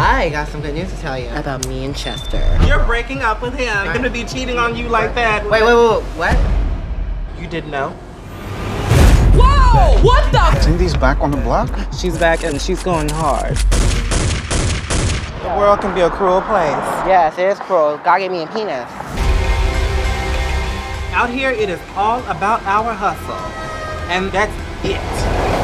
I got some good news to tell you. About me and Chester. You're breaking up with him. Him to be cheating on you like that. Wait, wait, wait, what? You didn't know? Whoa! What the? Sin-Dee's back on the block? She's back and she's going hard. The world can be a cruel place. Yes, it is cruel. God gave me a penis. Out here, it is all about our hustle. And that's it.